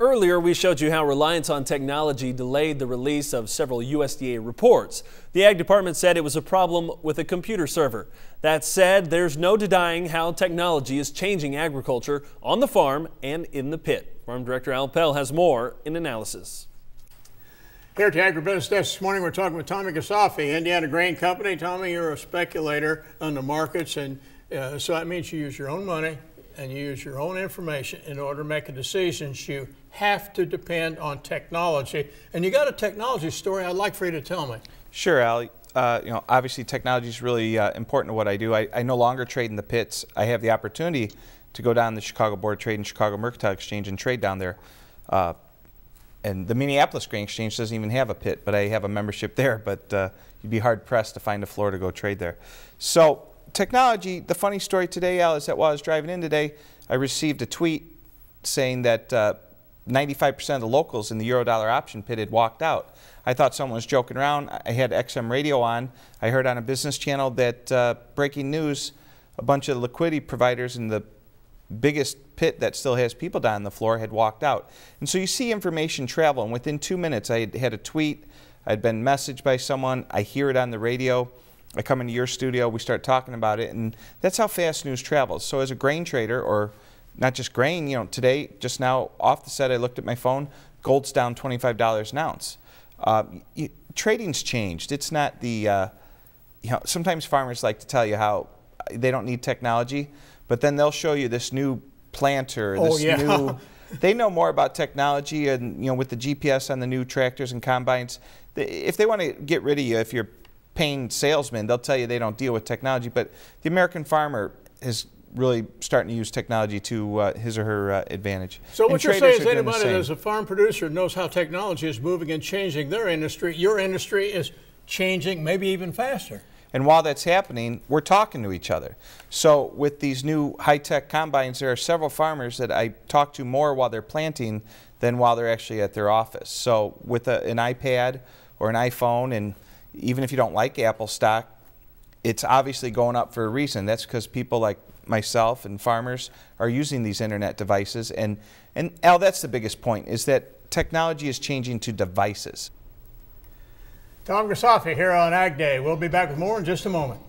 Earlier, we showed you how reliance on technology delayed the release of several USDA reports. The Ag Department said it was a problem with a computer server. That said, there's no denying how technology is changing agriculture on the farm and in the pit. Farm Director Al Pell has more in analysis. Here at the Agribusiness Desk this morning, we're talking with Tommy Grisafi, Indiana Grain Company. Tommy, you're a speculator on the markets, and uh, so that means you use your own money and use your own information in order to make a decision. You have to depend on technology. And you got a technology story I'd like for you to tell me. Sure, Al. Uh, you know, obviously technology is really uh, important to what I do. I, I, no longer trade in the pits. I have the opportunity to go down the Chicago Board of Trade and Chicago Mercantile Exchange and trade down there. Uh, and the Minneapolis Grain Exchange doesn't even have a pit, but I have a membership there. But uh, you'd be hard pressed to find a floor to go trade there. So technology, the funny story today, Al, is that while I was driving in today, I received a tweet saying that 95% uh, of the locals in the Eurodollar option pit had walked out. I thought someone was joking around. I had XM radio on. I heard on a business channel that uh, breaking news, a bunch of liquidity providers in the biggest pit that still has people down on the floor had walked out. And so you see information travel, and within two minutes I had a tweet, I'd been messaged by someone, I hear it on the radio. I come into your studio, we start talking about it, and that's how fast news travels. So as a grain trader, or not just grain, you know, today, just now off the set, I looked at my phone, gold's down $25 an ounce. Uh, you, trading's changed. It's not the, uh, you know, sometimes farmers like to tell you how they don't need technology, but then they'll show you this new planter, oh, this yeah. new, they know more about technology and, you know, with the GPS on the new tractors and combines, if they want to get rid of you, if you're paying salesmen, they'll tell you they don't deal with technology, but the American farmer is really starting to use technology to uh, his or her uh, advantage. So what you're saying is anybody that's a farm producer knows how technology is moving and changing their industry, your industry is changing maybe even faster. And while that's happening, we're talking to each other. So with these new high-tech combines, there are several farmers that I talk to more while they're planting than while they're actually at their office. So with a, an iPad or an iPhone and even if you don't like Apple stock, it's obviously going up for a reason. That's because people like myself and farmers are using these internet devices. And, and Al, that's the biggest point, is that technology is changing to devices. Tom Grisafi here on Ag Day. We'll be back with more in just a moment.